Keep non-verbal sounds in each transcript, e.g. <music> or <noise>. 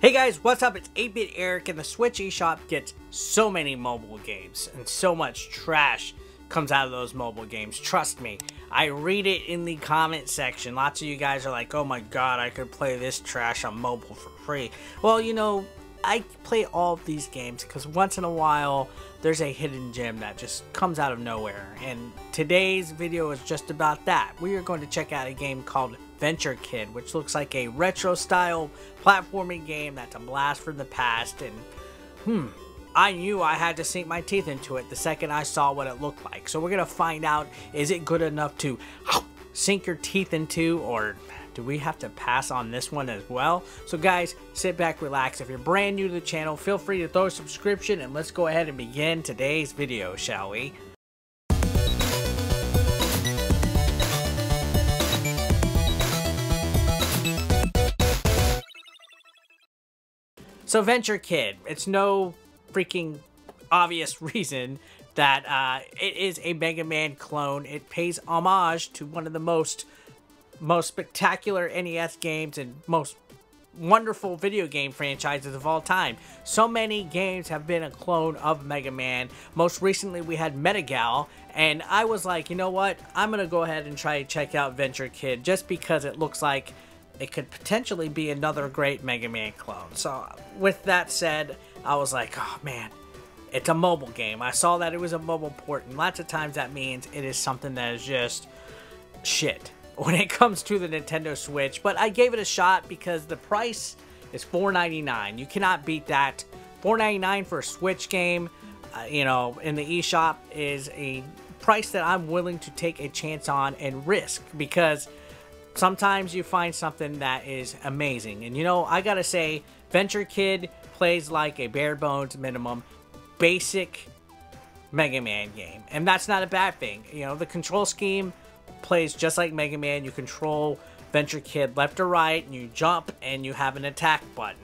Hey guys, what's up? It's 8-Bit Eric and the Switch eShop gets so many mobile games and so much trash comes out of those mobile games. Trust me, I read it in the comment section. Lots of you guys are like, oh my god, I could play this trash on mobile for free. Well, you know, I play all of these games because once in a while there's a hidden gem that just comes out of nowhere. And today's video is just about that. We are going to check out a game called Venture Kid, which looks like a retro style platforming game that's a blast from the past. And hmm, I knew I had to sink my teeth into it the second I saw what it looked like. So we're going to find out is it good enough to sink your teeth into or do we have to pass on this one as well? So guys, sit back, relax. If you're brand new to the channel, feel free to throw a subscription and let's go ahead and begin today's video, shall we? So Venture Kid, it's no freaking obvious <laughs> reason that uh, it is a Mega Man clone. It pays homage to one of the most most spectacular NES games and most wonderful video game franchises of all time. So many games have been a clone of Mega Man. Most recently we had Metagal and I was like, you know what? I'm going to go ahead and try to check out Venture Kid just because it looks like it could potentially be another great Mega Man clone. So with that said, I was like, oh man, it's a mobile game. I saw that it was a mobile port and lots of times that means it is something that is just shit <laughs> when it comes to the Nintendo Switch, but I gave it a shot because the price is $4.99. You cannot beat that. $4.99 for a Switch game, uh, you know, in the eShop is a price that I'm willing to take a chance on and risk because sometimes you find something that is amazing. And you know, I gotta say, Venture Kid plays like a bare bones minimum basic Mega Man game. And that's not a bad thing. You know, the control scheme plays just like Mega Man. You control Venture Kid left or right, and you jump, and you have an attack button.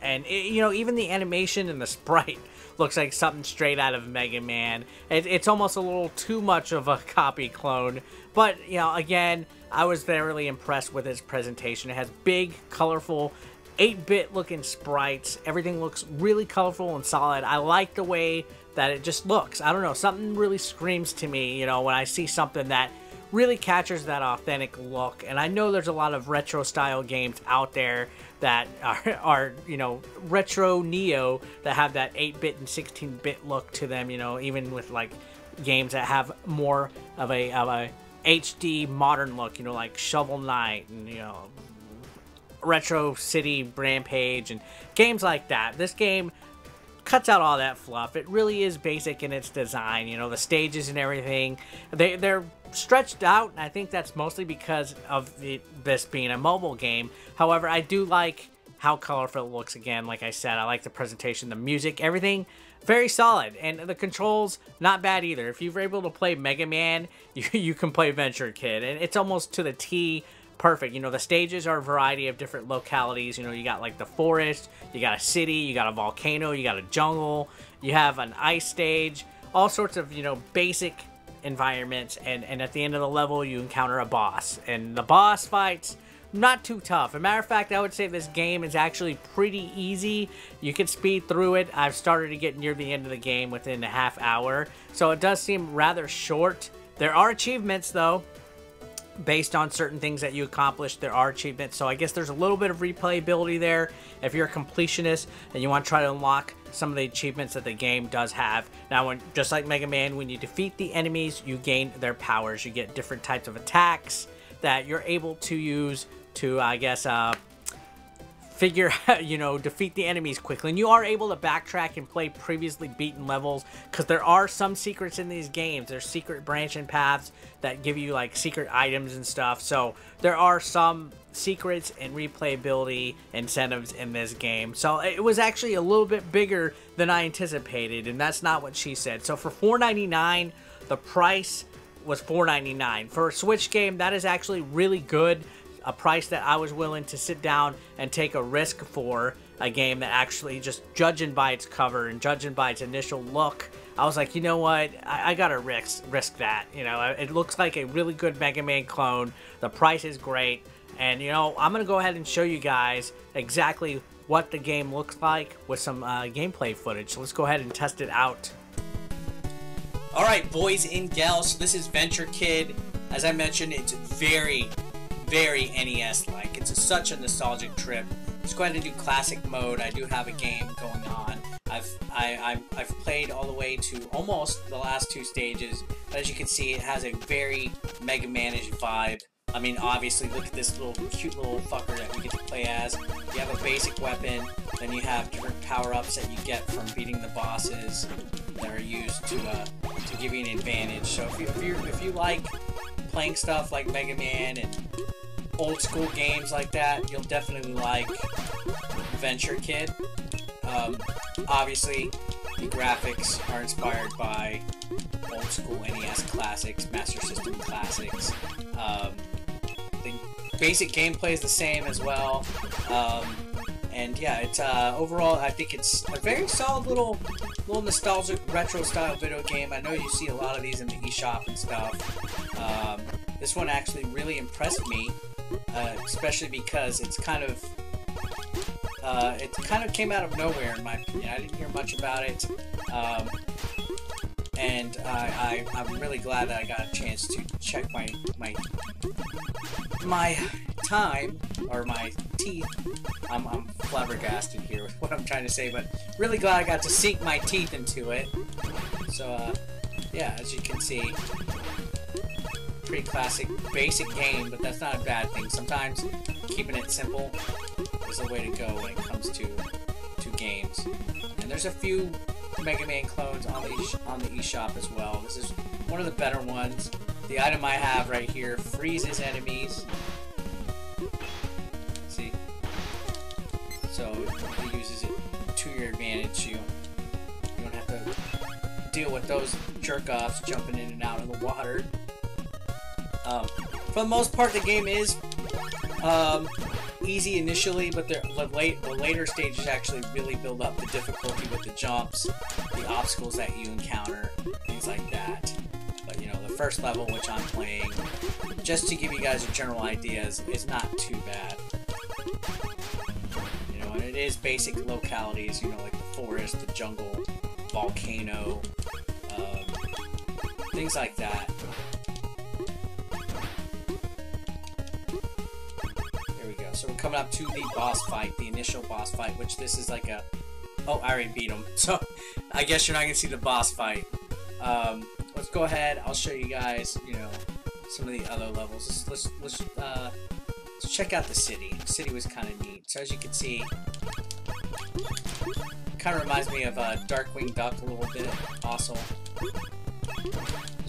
And, it, you know, even the animation and the <laughs> sprite looks like something straight out of Mega Man. It, it's almost a little too much of a <laughs> copy clone. But, you know, again, I was very impressed with its presentation. It has big, colorful, 8-bit looking sprites. Everything looks really colorful and solid. I like the way that it just looks. I don't know, something really screams to me, you know, when I see something that really captures that authentic look. And I know there's a lot of retro style games out there that <laughs> are, are you know, retro Neo that have that 8-bit and 16-bit look to them, you know, even with like games that have more of a, of a HD modern look, you know, like Shovel Knight and, you know, Retro City Rampage and games like that. This game cuts out all that fluff. It really is basic in its design, you know, the stages and everything. They, they're stretched out, and I think that's mostly because of the, this being a mobile game. However, I do like how colorful it looks again. Like I said, I like the presentation, the music, everything very solid. And the controls, not bad either. If you're able to play Mega Man, <laughs> you, you can play Venture Kid. And it's almost to the T perfect. You know, the stages are a variety of different localities. You know, you got like the forest, you got a city, you got a volcano, you got a jungle, you have an ice stage, all sorts of, you know, basic environments. And, and at the end of the level, you encounter a boss. And the boss fights not too tough. As a matter of fact, I would say this game is actually pretty easy. You can speed through it. I've started to get near the end of the game within a half hour, so it does seem rather short. There are achievements, though, based on certain things that you accomplish. There are achievements, so I guess there's a little bit of replayability there if you're a completionist and you want to try to unlock some of the achievements that the game does have. Now, when just like Mega Man, when you defeat the enemies, you gain their powers. You get different types of attacks that you're able to use to, I guess, uh, figure <laughs> you know, defeat the enemies quickly. And you are able to backtrack and play previously beaten levels because there are some secrets in these games. There's secret branching paths that give you like secret items and stuff. So there are some secrets and replayability incentives in this game. So it was actually a little bit bigger than I anticipated, and that's not what she said. So for $4.99, the price was $4.99. For a Switch game, that is actually really good a price that I was willing to sit down and take a risk for a game that actually just judging by its cover and judging by its initial look, I was like, you know what, I, I gotta risk risk that. You know, it looks like a really good Mega Man clone. The price is great, and you know, I'm gonna go ahead and show you guys exactly what the game looks like with some uh, gameplay footage. So let's go ahead and test it out. Alright, boys and gals, so this is Venture Kid. As I mentioned, it's very, very NES-like. It's a, such a nostalgic trip. Let's go ahead and do classic mode. I do have a game going on. I've I, have played all the way to almost the last two stages. But as you can see, it has a very Mega Man-ish vibe. I mean, obviously, look at this little cute little fucker that we get to play as. You have a basic weapon, then you have different power-ups that you get from beating the bosses that are used to uh, to give you an advantage. So if you if you if you like playing stuff like Mega Man and old school games like that, you'll definitely like Venture Kid. Um, obviously, the graphics are inspired by old school NES classics, Master System classics. Um, the basic gameplay is the same as well. Um, and yeah, it's uh, overall, I think it's a very solid little, little nostalgic retro style video game. I know you see a lot of these in the eShop and stuff. Um, this one actually really impressed me, uh, especially because it's kind of uh, it kind of came out of nowhere, in my opinion. I didn't hear much about it. Um, and I, I, am really glad that I got a chance to check my my my time or my teeth. I'm, I'm flabbergasted here with <laughs> what I'm trying to say, but really glad I got to sink my teeth into it. So uh, yeah, as you can see, pretty classic, basic game, but that's not a bad thing. Sometimes keeping it simple is the way to go when it comes to to games. And there's a few Mega Man clones on the on the eShop as well. This is one of the better ones. The item I have right here freezes enemies. See? So it uses it to your advantage. You you don't have to deal with those jerk-offs jumping in and out of the water. Um, for the most part, the game is um, easy initially, but the, late, the later stages actually really build up the difficulty with the jumps, the obstacles that you encounter, things like that. But, you know, the first level, which I'm playing, just to give you guys a general idea, is, is not too bad. You know, and it is basic localities, you know, like the forest, the jungle, volcano, um, things like that. So we're coming up to the boss fight, the initial boss fight, which this is like a... Oh, I already beat him. <laughs> So, I guess you're not going to see the boss fight. Um, let's go ahead. I'll show you guys, you know, some of the other levels. Let's, let's, let's, uh, let's check out the city. The city was kind of neat. So as you can see, kind of reminds me of uh, Darkwing Duck a little bit, also.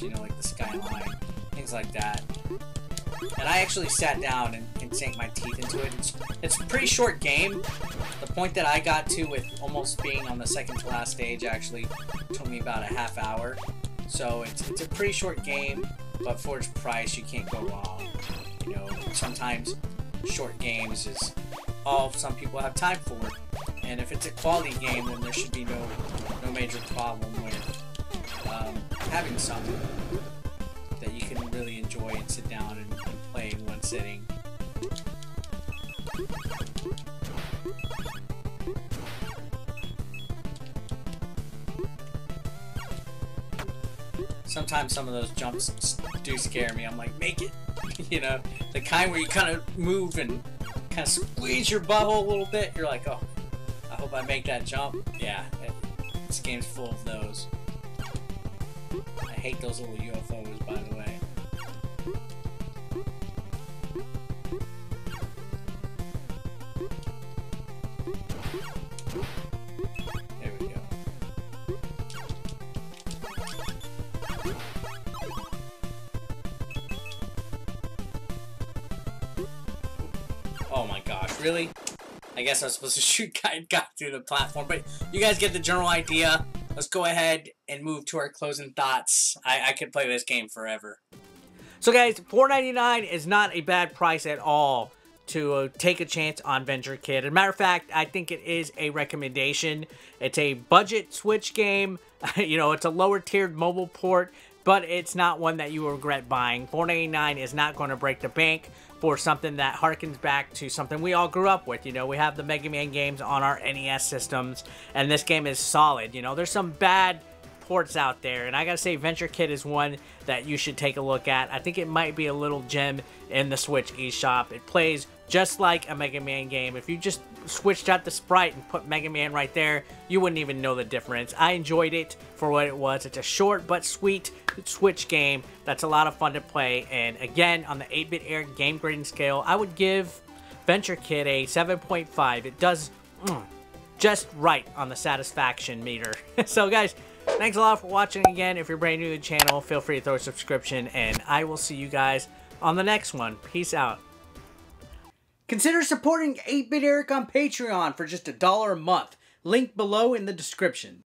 You know, like the skyline, things like that. And I actually sat down and, and sank my teeth into it. It's, it's a pretty short game. The point that I got to with almost being on the second to last stage actually took me about a half hour. So it's, it's a pretty short game, but for its price, you can't go wrong. You know, sometimes short games is all some people have time for. And if it's a quality game, then there should be no, no major problem with um, having something that you can really enjoy and sit down and play in one sitting. Sometimes some of those jumps do scare me. I'm like, make it! <laughs> you know, the kind where you kind of move and kind of squeeze your bubble a little bit. You're like, oh, I hope I make that jump. Yeah, it, this game's full of those. I hate those little UFOs, by the way. Oh my gosh, really? I guess I was supposed to <laughs> shoot guy got through the platform, but you guys get the general idea. Let's go ahead and move to our closing thoughts. I, I could play this game forever. So guys, $4.99 is not a bad price at all to uh, take a chance on Venture Kid. As a matter of fact, I think it is a recommendation. It's a budget Switch game. <laughs> you know, it's a lower tiered mobile port, but it's not one that you will regret buying. $4.99 is not going to break the bank. For something that harkens back to something we all grew up with. You know, we have the Mega Man games on our NES systems, and this game is solid. You know, there's some bad ports out there, and I gotta say, Venture Kid is one that you should take a look at. I think it might be a little gem in the Switch eShop. It plays just like a Mega Man game. If you just switched out the sprite and put Mega Man right there, you wouldn't even know the difference. I enjoyed it for what it was. It's a short but sweet Switch game that's a lot of fun to play. And again, on the 8-Bit Eric game grading scale, I would give Venture Kid a 7.5. It does mm, just right on the satisfaction meter. <laughs> so guys, thanks a lot for watching again. If you're brand new to the channel, feel free to throw a subscription. And I will see you guys on the next one. Peace out. Consider supporting 8-Bit Eric on Patreon for just a dollar a month. Link below in the description.